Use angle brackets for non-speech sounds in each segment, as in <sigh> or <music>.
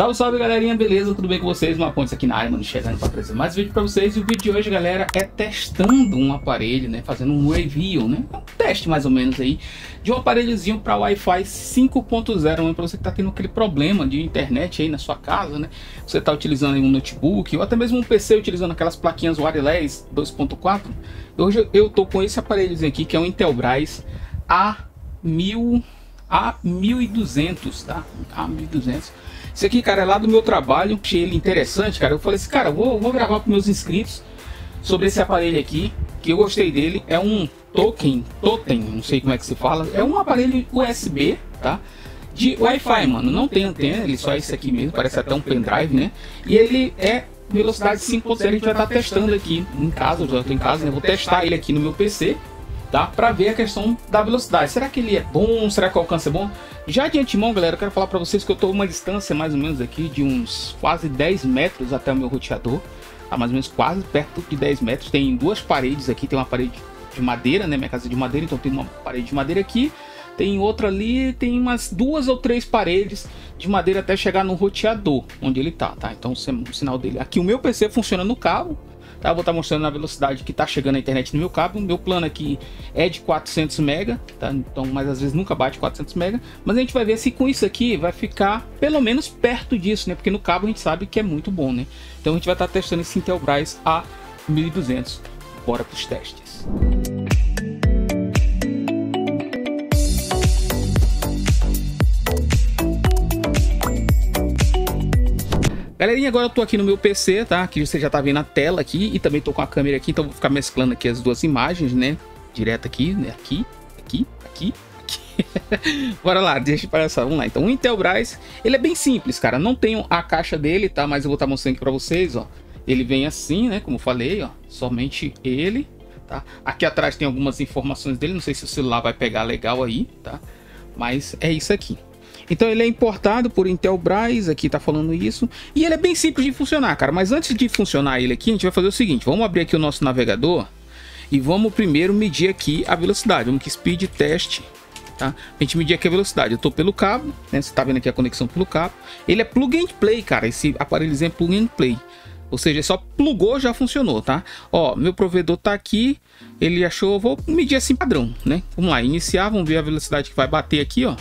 Salve, salve galerinha, beleza? Tudo bem com vocês? Uma ponte aqui na área, mano, chegando para trazer mais vídeo para vocês. E o vídeo de hoje, galera, é testando um aparelho, né? Fazendo um review, né? Um teste mais ou menos aí de um aparelhozinho para Wi-Fi 5.0, né? Para você que tá tendo aquele problema de internet aí na sua casa, né? Você tá utilizando um notebook ou até mesmo um PC utilizando aquelas plaquinhas wireless 2.4. Hoje eu tô com esse aparelhozinho aqui que é um Intelbras A1000 A1200, tá? A1200 isso aqui, cara, é lá do meu trabalho. Achei ele interessante, cara. Eu falei assim, cara, vou, vou gravar para meus inscritos sobre esse aparelho aqui, que eu gostei dele. É um token, totem, não sei como é que se fala. É um aparelho USB, tá? De Wi-Fi, mano. Não tem antena, ele só é esse aqui mesmo. Parece até um pendrive, né? E ele é velocidade 5.0. A gente vai estar testando aqui em casa. Eu já estou em casa, né? Vou testar ele aqui no meu PC tá? Para ver a questão da velocidade. Será que ele é bom? Será que o alcance é bom? Já de antemão, galera, eu quero falar para vocês que eu estou uma distância mais ou menos aqui de uns quase 10 metros até o meu roteador. Tá mais ou menos quase perto de 10 metros. Tem duas paredes aqui, tem uma parede de madeira, né? Minha casa é de madeira, então tem uma parede de madeira aqui. Tem outra ali, tem umas duas ou três paredes de madeira até chegar no roteador, onde ele tá, tá? Então o sinal dele. Aqui o meu PC funciona no cabo, Tá? Vou estar tá mostrando na velocidade que está chegando a internet no meu cabo. Meu plano aqui é de 400 MB, tá? Então, mas às vezes nunca bate 400 MB. Mas a gente vai ver se com isso aqui vai ficar pelo menos perto disso, né? Porque no cabo a gente sabe que é muito bom, né? Então a gente vai estar tá testando esse Intelbras A1200. Bora para os testes. Galerinha, agora eu tô aqui no meu PC, tá? Aqui você já tá vendo a tela aqui e também tô com a câmera aqui, então vou ficar mesclando aqui as duas imagens, né? Direto aqui, né? Aqui, aqui, aqui, aqui. <laughs> Bora lá, deixa eu passar, vamos lá. Então, o Intelbras, ele é bem simples, cara. Não tenho a caixa dele, tá? Mas eu vou estar tá mostrando aqui pra vocês, ó. Ele vem assim, né? Como eu falei, ó. Somente ele, tá? Aqui atrás tem algumas informações dele. Não sei se o celular vai pegar legal aí, tá? Mas é isso aqui. Então ele é importado por Intelbras, aqui tá falando isso, e ele é bem simples de funcionar, cara. Mas antes de funcionar ele aqui, a gente vai fazer o seguinte, vamos abrir aqui o nosso navegador e vamos primeiro medir aqui a velocidade. Vamos que speed test, tá? A gente medir aqui a velocidade. Eu tô pelo cabo, né? Você tá vendo aqui a conexão pelo cabo. Ele é plug and play, cara. Esse aparelho é plug and play. Ou seja, só plugou, já funcionou, tá? Ó, meu provedor tá aqui, ele achou, vou medir assim padrão, né? Vamos lá, iniciar, vamos ver a velocidade que vai bater aqui, ó.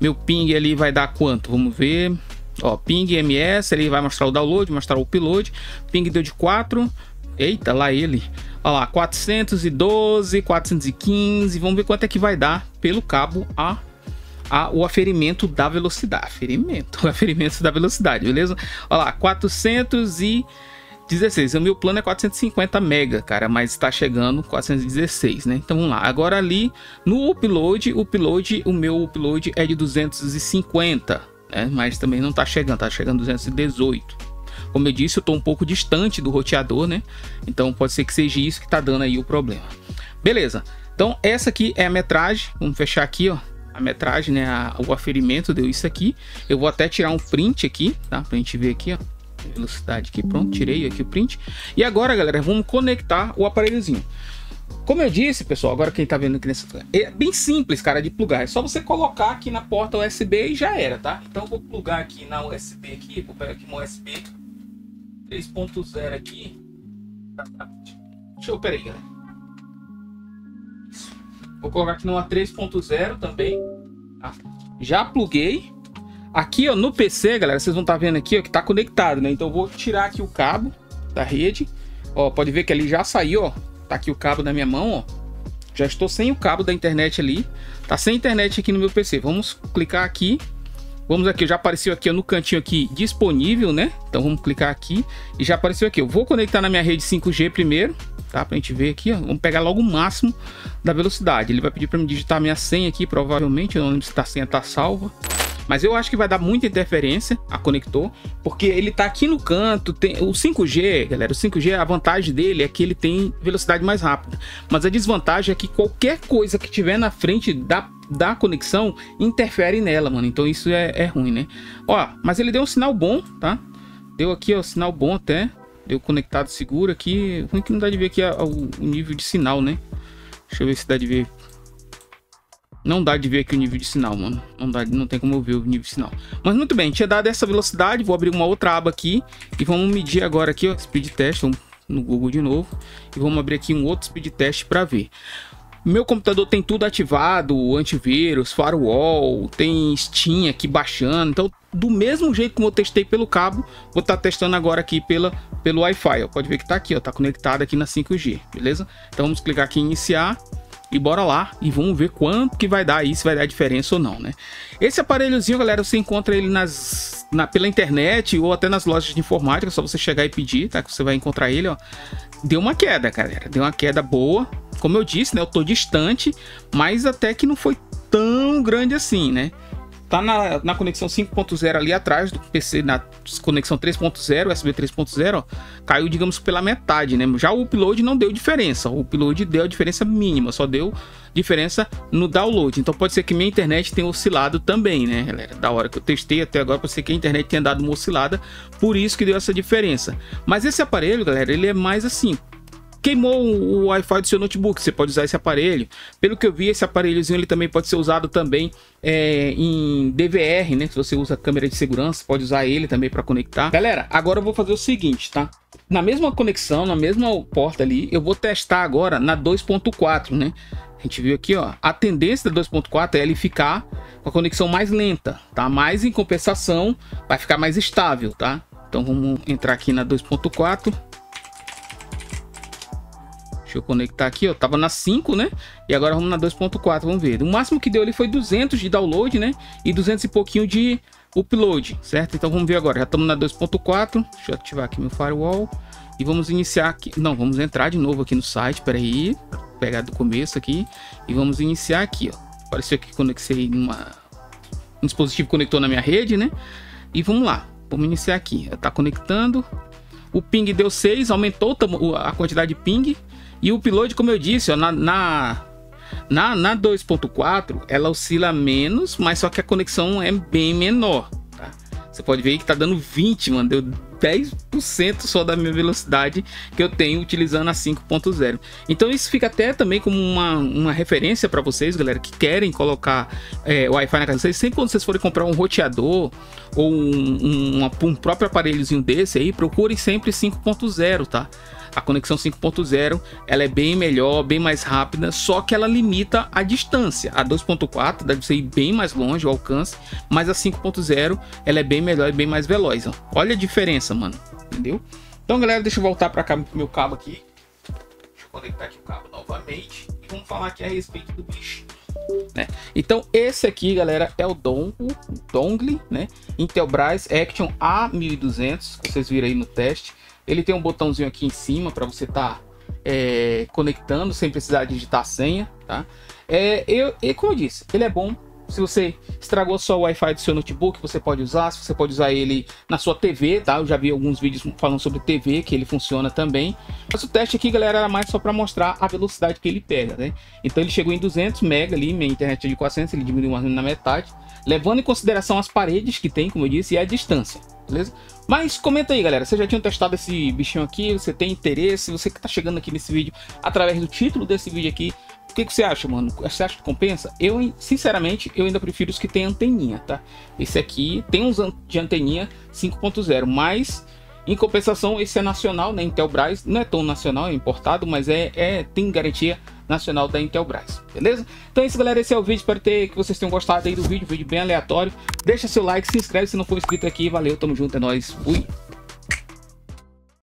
Meu ping ali vai dar quanto? Vamos ver. Ó, ping MS, ele vai mostrar o download, mostrar o upload. Ping deu de 4. Eita, lá ele. Olha lá, 412, 415. Vamos ver quanto é que vai dar pelo cabo a, a o aferimento da velocidade. Aferimento, <laughs> o aferimento da velocidade, beleza? Olha lá, 400 e 16. O meu plano é 450 mega, cara, mas está chegando 416, né? Então vamos lá. Agora ali no upload, upload, o meu upload é de 250, né? Mas também não está chegando, está chegando 218. Como eu disse, eu estou um pouco distante do roteador, né? Então pode ser que seja isso que está dando aí o problema. Beleza. Então essa aqui é a metragem. Vamos fechar aqui, ó. A metragem, né? A, o aferimento deu isso aqui. Eu vou até tirar um print aqui, tá? Pra gente ver aqui, ó velocidade aqui, pronto, tirei aqui o print. E agora, galera, vamos conectar o aparelhozinho. Como eu disse, pessoal, agora quem tá vendo aqui nessa... É bem simples, cara, de plugar. É só você colocar aqui na porta USB e já era, tá? Então vou plugar aqui na USB aqui, vou pegar aqui uma USB 3.0 aqui. Deixa eu, peraí, galera. Vou colocar aqui numa 3.0 também. Tá? Já pluguei. Aqui, ó, no PC, galera, vocês vão estar tá vendo aqui, ó, que tá conectado, né? Então vou tirar aqui o cabo da rede. Ó, pode ver que ali já saiu, ó. Tá aqui o cabo na minha mão, ó. Já estou sem o cabo da internet ali. Tá sem internet aqui no meu PC. Vamos clicar aqui. Vamos aqui, já apareceu aqui ó, no cantinho aqui disponível, né? Então vamos clicar aqui e já apareceu aqui. Eu vou conectar na minha rede 5G primeiro, tá? Pra gente ver aqui, ó. Vamos pegar logo o máximo da velocidade. Ele vai pedir para me digitar minha senha aqui, provavelmente. Eu não lembro se a senha tá salva. Mas eu acho que vai dar muita interferência a conector, porque ele tá aqui no canto, tem o 5G, galera, o 5G, a vantagem dele é que ele tem velocidade mais rápida, mas a desvantagem é que qualquer coisa que tiver na frente da, da conexão interfere nela, mano, então isso é, é ruim, né? Ó, mas ele deu um sinal bom, tá? Deu aqui, ó, sinal bom até, deu conectado seguro aqui, ruim que não dá de ver aqui o nível de sinal, né? Deixa eu ver se dá de ver Não dá de ver aqui o nível de sinal, mano. Não, dá, não tem como eu ver o nível de sinal. Mas muito bem, tinha dado essa velocidade. Vou abrir uma outra aba aqui. E vamos medir agora aqui, ó, speed test. No Google de novo. E vamos abrir aqui um outro speed test para ver. Meu computador tem tudo ativado, antivírus, firewall, tem Steam aqui baixando. Então, do mesmo jeito como eu testei pelo cabo, vou estar tá testando agora aqui pela, pelo Wi-Fi. Pode ver que está aqui, ó, tá conectado aqui na 5G, beleza? Então vamos clicar aqui em iniciar e bora lá e vamos ver quanto que vai dar aí, se vai dar diferença ou não, né? Esse aparelhozinho, galera, você encontra ele nas, na, pela internet ou até nas lojas de informática, só você chegar e pedir, tá? Que você vai encontrar ele, ó. Deu uma queda, galera, deu uma queda boa. Como eu disse, né, eu tô distante, mas até que não foi tão grande assim, né? Tá na, na conexão 5.0 ali atrás do PC, na conexão 3.0, USB 3.0, caiu, digamos, pela metade, né? Já o upload não deu diferença, o upload deu a diferença mínima, só deu diferença no download. Então pode ser que minha internet tenha oscilado também, né, galera? Da hora que eu testei até agora, pode ser que a internet tenha dado uma oscilada, por isso que deu essa diferença. Mas esse aparelho, galera, ele é mais assim, queimou o Wi-Fi do seu notebook, você pode usar esse aparelho. Pelo que eu vi, esse aparelhozinho ele também pode ser usado também é, em DVR, né? Se você usa câmera de segurança, pode usar ele também para conectar. Galera, agora eu vou fazer o seguinte, tá? Na mesma conexão, na mesma porta ali, eu vou testar agora na 2.4, né? A gente viu aqui, ó, a tendência da 2.4 é ele ficar com a conexão mais lenta, tá? Mas em compensação, vai ficar mais estável, tá? Então vamos entrar aqui na 2.4 Deixa eu conectar aqui, ó. Tava na 5, né? E agora vamos na 2.4, vamos ver. O máximo que deu ali foi 200 de download, né? E 200 e pouquinho de upload, certo? Então vamos ver agora. Já estamos na 2.4. Deixa eu ativar aqui meu firewall. E vamos iniciar aqui. Não, vamos entrar de novo aqui no site. Pera aí. Pegar do começo aqui. E vamos iniciar aqui, ó. Apareceu que conectei numa... Um dispositivo conectou na minha rede, né? E vamos lá. Vamos iniciar aqui. Tá conectando. O ping deu 6, aumentou a quantidade de ping. E o upload, como eu disse, ó, na, na, na, na 2.4 ela oscila menos, mas só que a conexão é bem menor. Tá? Você pode ver que tá dando 20, mano. Deu 10% só da minha velocidade que eu tenho utilizando a 5.0. Então isso fica até também como uma, uma referência para vocês, galera, que querem colocar é, Wi-Fi na casa de vocês. Sempre quando vocês forem comprar um roteador ou um, um, um próprio aparelhozinho desse aí, procurem sempre 5.0, tá? A conexão 5.0 ela é bem melhor, bem mais rápida, só que ela limita a distância. A 2.4 deve ser bem mais longe o alcance, mas a 5.0 ela é bem melhor e bem mais veloz. Ó. Olha a diferença, mano. Entendeu? Então, galera, deixa eu voltar para cá pro meu cabo aqui. Deixa eu conectar aqui o cabo novamente e vamos falar aqui a respeito do bicho. Né? Então esse aqui, galera, é o Dong, o Dongle, né? Intelbras Action A1200, vocês viram aí no teste. Ele tem um botãozinho aqui em cima para você estar tá, é, conectando sem precisar digitar a senha, tá? É, eu, e como eu disse, ele é bom. Se você estragou só o Wi-Fi do seu notebook, você pode usar. Você pode usar ele na sua TV, tá? Eu já vi alguns vídeos falando sobre TV, que ele funciona também. Mas o teste aqui, galera, era mais só para mostrar a velocidade que ele pega, né? Então ele chegou em 200 MB ali, minha internet é de 400, ele diminuiu mais na metade. Levando em consideração as paredes que tem, como eu disse, e a distância beleza? Mas comenta aí, galera, vocês já tinham testado esse bichinho aqui, você tem interesse, você que tá chegando aqui nesse vídeo através do título desse vídeo aqui, o que, que você acha, mano? Você acha que compensa? Eu, sinceramente, eu ainda prefiro os que tem anteninha, tá? Esse aqui tem uns de anteninha 5.0, mas em compensação, esse é nacional, né? Intelbras, não é tão nacional, é importado, mas é, é tem garantia nacional da Intelbras, beleza? Então é isso, galera. Esse é o vídeo. Espero ter, que vocês tenham gostado aí do vídeo. Vídeo bem aleatório. Deixa seu like, se inscreve se não for inscrito aqui. Valeu, tamo junto, é nóis. Fui.